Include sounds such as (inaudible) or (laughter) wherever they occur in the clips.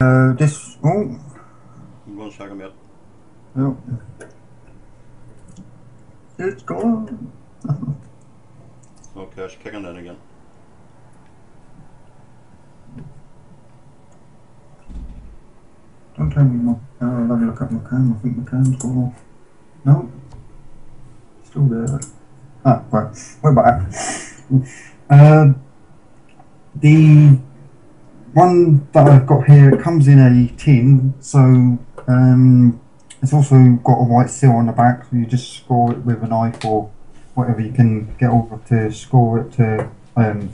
Uh, this, oh, One second, mate. oh. It's gone. Okay, it's kicking in again. Don't tell me my, oh, I'll have a look at my cam. I think my cam's gone off. No. Still there. Ah, right. We're back. Uh, the one that I've got here comes in a tin, so um, it's also got a white seal on the back, so you just score it with a knife or whatever you can get over to score it to um,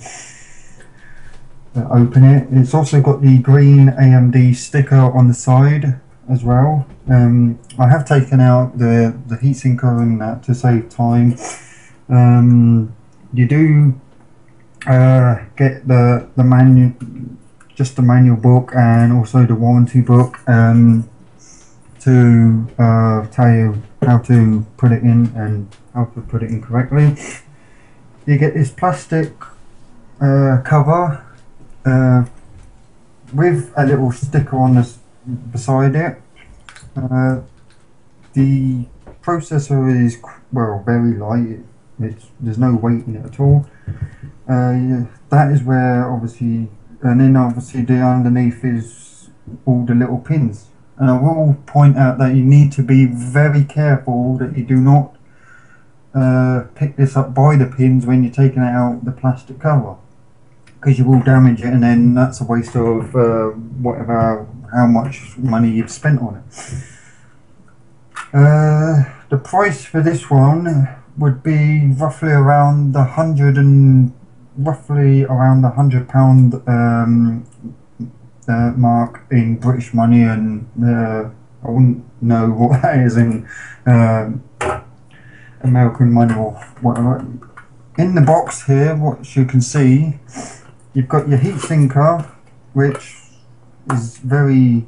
uh, open it. It's also got the green AMD sticker on the side as well. Um, I have taken out the, the heat sinker and that to save time. Um, you do uh, get the the manual, just the manual book and also the warranty book um, to uh, tell you how to put it in and how to put it in correctly. You get this plastic uh, cover uh, with a little sticker on this beside it. Uh, the processor is well very light. It's there's no weight in it at all. Uh, that is where obviously, and then obviously the underneath is all the little pins. And I will point out that you need to be very careful that you do not uh, pick this up by the pins when you're taking out the plastic cover because you will damage it and then that's a waste of uh, whatever how much money you've spent on it uh, the price for this one would be roughly around the hundred and roughly around the hundred pound um, uh, mark in British money and uh, I wouldn't know what (laughs) that is in um American money or whatever in the box here what you can see You've got your heat sinker, which is very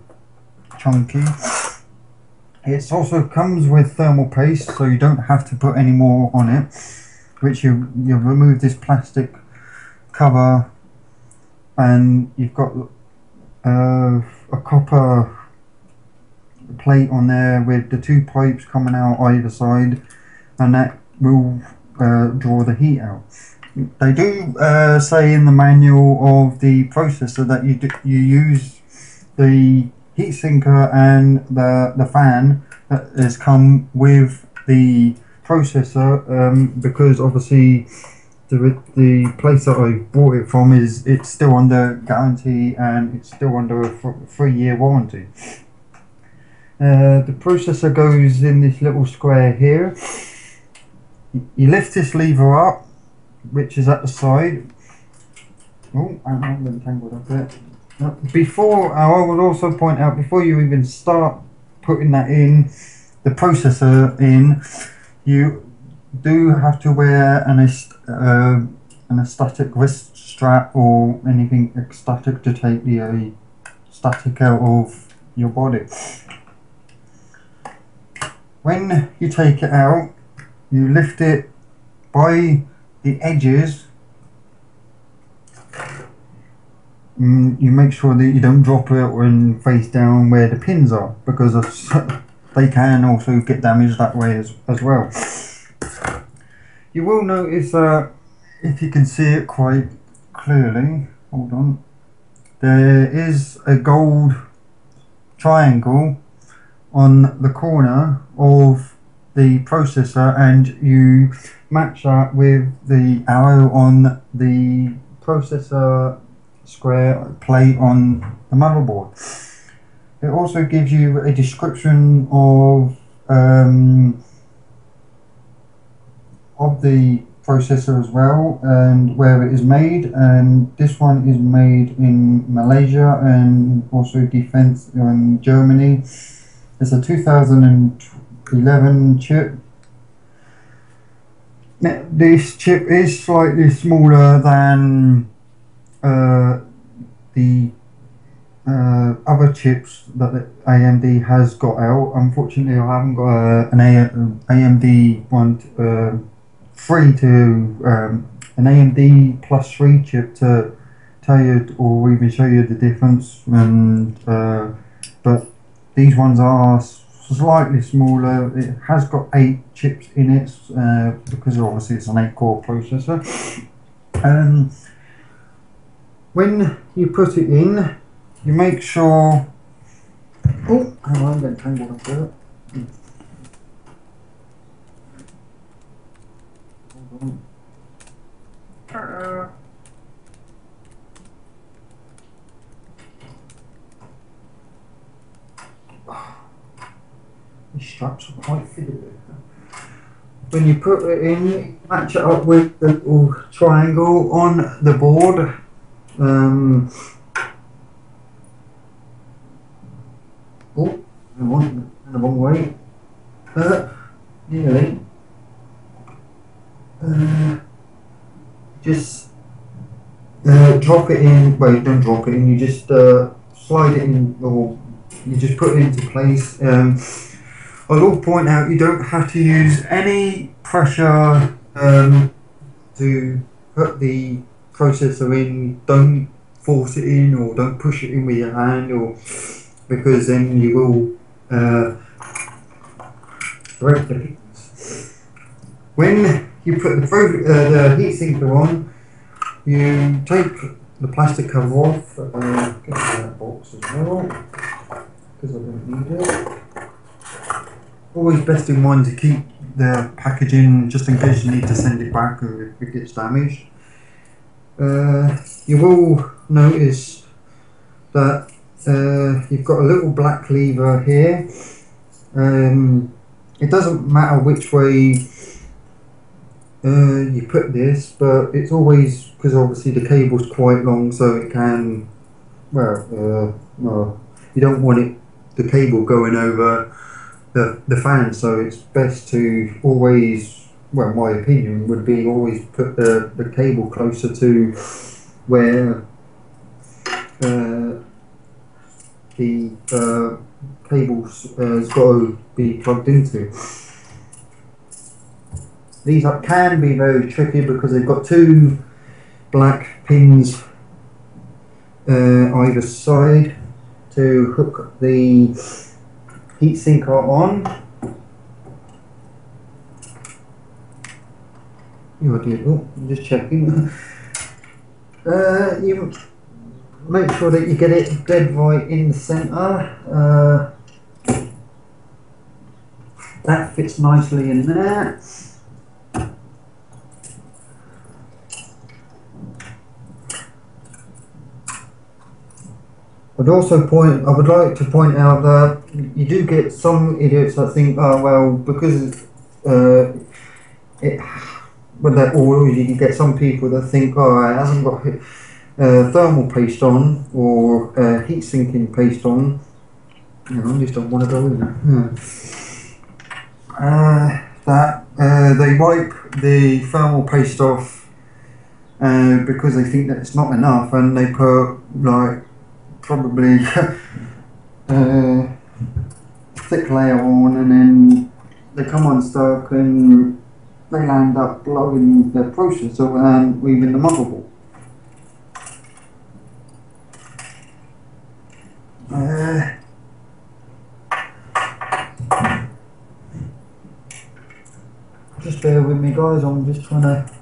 chunky. It also comes with thermal paste, so you don't have to put any more on it. Which you you remove this plastic cover, and you've got uh, a copper plate on there with the two pipes coming out either side, and that will uh, draw the heat out. They do uh, say in the manual of the processor that you do, you use the heat sinker and the the fan that has come with the processor um, because obviously the the place that I bought it from is it's still under guarantee and it's still under a three year warranty. Uh, the processor goes in this little square here. You lift this lever up which is at the side. Oh, I'm not tangled up there. Before, I would also point out, before you even start putting that in, the processor in, you do have to wear an, uh, an static wrist strap or anything static to take the uh, static out of your body. When you take it out, you lift it by the edges mm, you make sure that you don't drop it when face down where the pins are because they can also get damaged that way as, as well you will notice that if you can see it quite clearly hold on there is a gold triangle on the corner of the processor and you match that with the arrow on the processor square plate on the motherboard. It also gives you a description of um, of the processor as well and where it is made and this one is made in Malaysia and also defense in Germany. It's a 2011 chip this chip is slightly smaller than uh, the uh, other chips that AMD has got out. Unfortunately, I haven't got uh, an AMD one uh, free to um, an AMD plus three chip to tell you or even show you the difference. And uh, but these ones are slightly smaller. It has got eight chips in it uh, because obviously it's an eight-core processor. Um, when you put it in, you make sure. Oh, hang on, I'm getting tangled up there. Uh, These straps are quite fitted. When you put it in, match it up with the little triangle on the board. Um, oh, on, in the wrong way. Uh, nearly. Just uh, drop it in. Well, you don't drop it in. You just uh, slide it in, or you just put it into place. Um, I will point out you don't have to use any pressure um, to put the processor in. Don't force it in, or don't push it in with your hand, or because then you will uh, break the pins. When you put the, uh, the heat sinker on, you take the plastic cover off. Uh, get that box as well because I don't need it. Always best in mind to keep the packaging just in case you need to send it back or if it gets damaged. Uh, you will notice that uh, you've got a little black lever here. Um, it doesn't matter which way uh, you put this, but it's always because obviously the cable's quite long, so it can. Well, uh, well, you don't want it the cable going over the the fan, so it's best to always. Well, my opinion would be always put the, the cable closer to where uh, the uh, cables uh, has got to be plugged into. These are, can be very tricky because they've got two black pins uh, either side to hook the heat sinker on. You doing, oh, just checking. (laughs) uh, you make sure that you get it dead right in the centre. Uh, that fits nicely in there. I'd also point. I would like to point out that you do get some idiots that think, oh well, because uh, it, well, that or you get some people that think, oh, it hasn't got uh, thermal paste on or uh, heat sinking paste on. You know, I just don't want to go in there. Yeah. Uh, that uh, they wipe the thermal paste off uh, because they think that it's not enough, and they put like probably (laughs) uh, thick layer on, and then they come unstuck and they land up blowing the processor and even the motherboard. Uh, just bear with me, guys. I'm just trying to.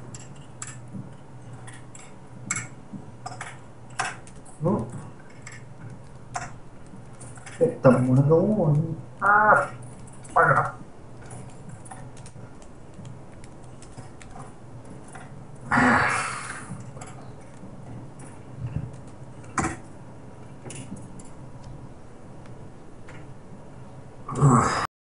It don't want to go on. Ah, bugger.